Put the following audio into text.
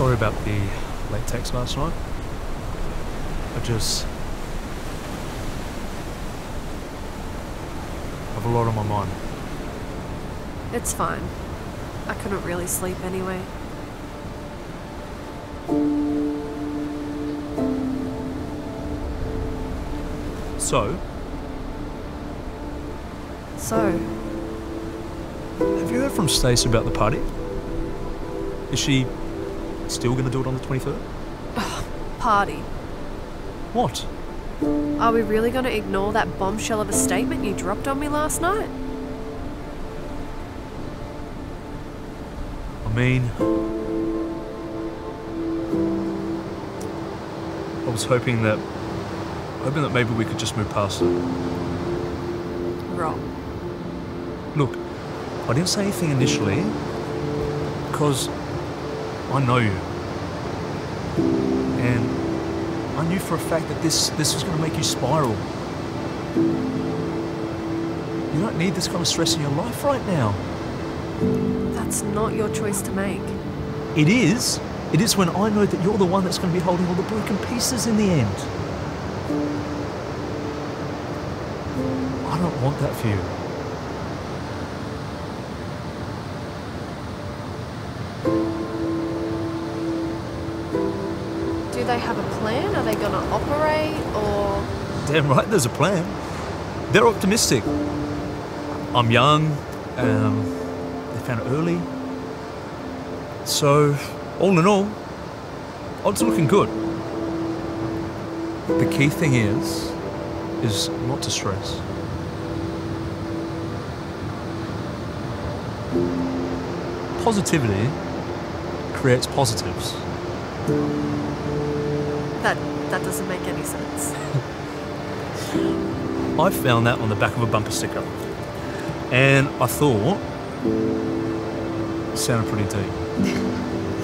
sorry about the late text last night. I just. have a lot on my mind. It's fine. I couldn't really sleep anyway. So, So, have you heard from Stace about the party? Is she still going to do it on the 23rd? party. What? Are we really going to ignore that bombshell of a statement you dropped on me last night? I mean, I was hoping that, hoping that maybe we could just move past it. Wrong. Look, I didn't say anything initially because I know you. And I knew for a fact that this, this was going to make you spiral. You don't need this kind of stress in your life right now. That's not your choice to make. It is. It is when I know that you're the one that's going to be holding all the broken pieces in the end. I don't want that for you. Do they have a plan? Are they going to operate or. Damn right, there's a plan. They're optimistic. I'm young. Um, they found it early. So, all in all, odds are looking good. The key thing is, is not to stress. Positivity creates positives. That, that doesn't make any sense. I found that on the back of a bumper sticker. And I thought sounded pretty deep.